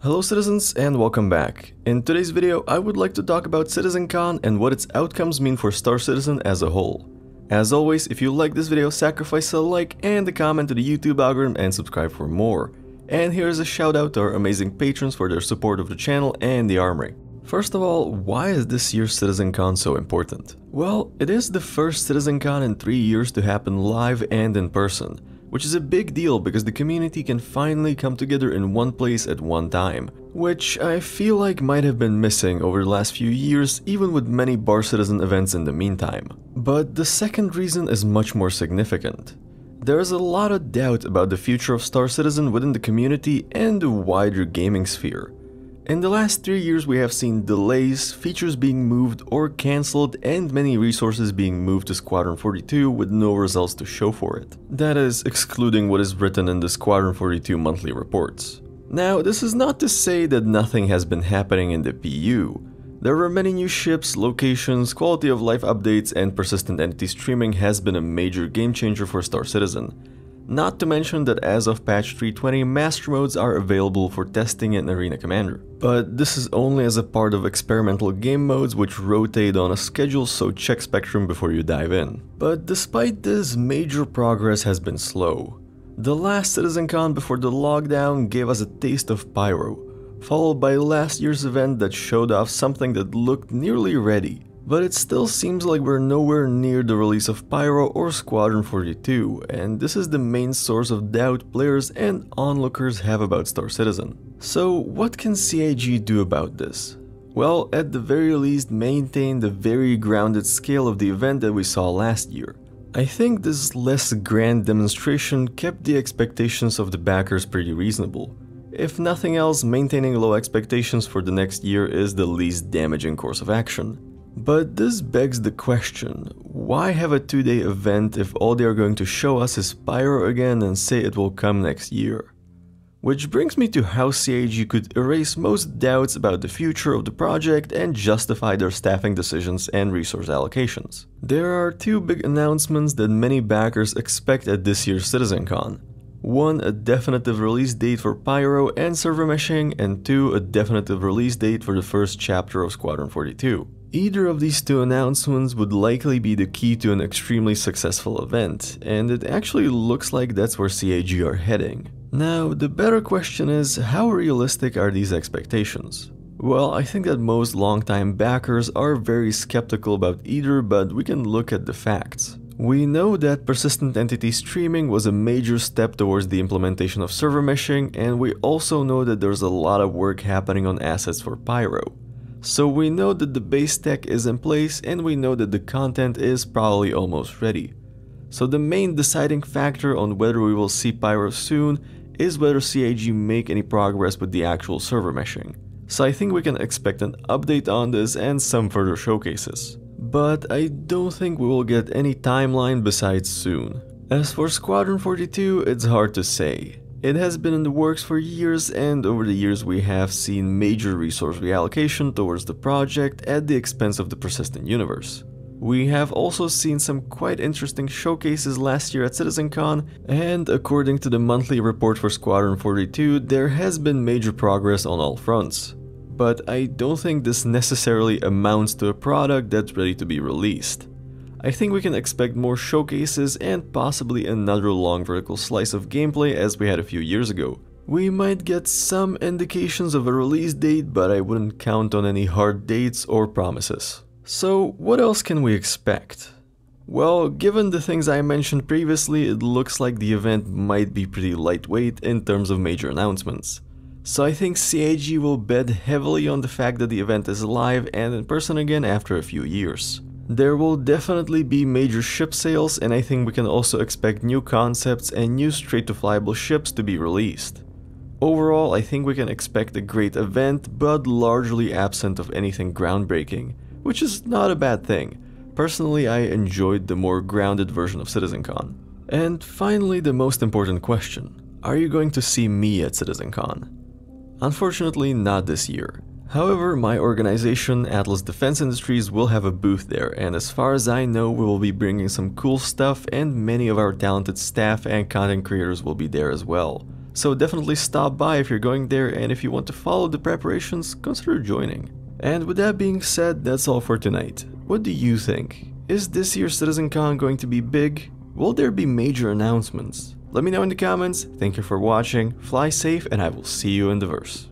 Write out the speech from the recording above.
Hello citizens and welcome back. In today's video I would like to talk about CitizenCon and what its outcomes mean for Star Citizen as a whole. As always, if you like this video, sacrifice a like and a comment to the YouTube algorithm and subscribe for more. And here's a shout out to our amazing patrons for their support of the channel and the Armory. First of all, why is this year's CitizenCon so important? Well, it is the first CitizenCon in 3 years to happen live and in person which is a big deal because the community can finally come together in one place at one time, which I feel like might have been missing over the last few years even with many Bar Citizen events in the meantime. But the second reason is much more significant. There is a lot of doubt about the future of Star Citizen within the community and the wider gaming sphere. In the last three years we have seen delays, features being moved or cancelled and many resources being moved to Squadron 42 with no results to show for it. That is excluding what is written in the Squadron 42 monthly reports. Now this is not to say that nothing has been happening in the PU. There were many new ships, locations, quality of life updates and persistent entity streaming has been a major game changer for Star Citizen. Not to mention that as of patch 320, master modes are available for testing in Arena Commander. But this is only as a part of experimental game modes which rotate on a schedule so check Spectrum before you dive in. But despite this, major progress has been slow. The last CitizenCon before the lockdown gave us a taste of Pyro, followed by last year's event that showed off something that looked nearly ready, but it still seems like we're nowhere near the release of Pyro or Squadron 42, and this is the main source of doubt players and onlookers have about Star Citizen. So what can CIG do about this? Well, at the very least maintain the very grounded scale of the event that we saw last year. I think this less grand demonstration kept the expectations of the backers pretty reasonable. If nothing else, maintaining low expectations for the next year is the least damaging course of action. But this begs the question, why have a two-day event if all they are going to show us is Pyro again and say it will come next year? Which brings me to how CIG could erase most doubts about the future of the project and justify their staffing decisions and resource allocations. There are two big announcements that many backers expect at this year's CitizenCon. One, a definitive release date for Pyro and server meshing, and two, a definitive release date for the first chapter of Squadron 42. Either of these two announcements would likely be the key to an extremely successful event, and it actually looks like that's where CIG are heading. Now, the better question is, how realistic are these expectations? Well, I think that most longtime backers are very skeptical about either, but we can look at the facts. We know that persistent entity streaming was a major step towards the implementation of server meshing, and we also know that there's a lot of work happening on assets for Pyro. So we know that the base tech is in place and we know that the content is probably almost ready. So the main deciding factor on whether we will see Pyro soon is whether CIG make any progress with the actual server meshing. So I think we can expect an update on this and some further showcases. But I don't think we will get any timeline besides soon. As for Squadron 42, it's hard to say. It has been in the works for years and over the years we have seen major resource reallocation towards the project at the expense of the persistent universe. We have also seen some quite interesting showcases last year at CitizenCon, and according to the monthly report for Squadron 42, there has been major progress on all fronts. But I don't think this necessarily amounts to a product that's ready to be released. I think we can expect more showcases and possibly another long vertical slice of gameplay as we had a few years ago. We might get some indications of a release date, but I wouldn't count on any hard dates or promises. So what else can we expect? Well, given the things I mentioned previously, it looks like the event might be pretty lightweight in terms of major announcements. So I think CIG will bet heavily on the fact that the event is live and in person again after a few years. There will definitely be major ship sales and I think we can also expect new concepts and new straight-to-flyable ships to be released. Overall, I think we can expect a great event, but largely absent of anything groundbreaking, which is not a bad thing. Personally, I enjoyed the more grounded version of CitizenCon. And finally, the most important question. Are you going to see me at CitizenCon? Unfortunately, not this year. However, my organization, Atlas Defense Industries, will have a booth there, and as far as I know, we will be bringing some cool stuff and many of our talented staff and content creators will be there as well. So definitely stop by if you're going there and if you want to follow the preparations, consider joining. And with that being said, that's all for tonight. What do you think? Is this year's CitizenCon going to be big? Will there be major announcements? Let me know in the comments. Thank you for watching, fly safe, and I will see you in the verse.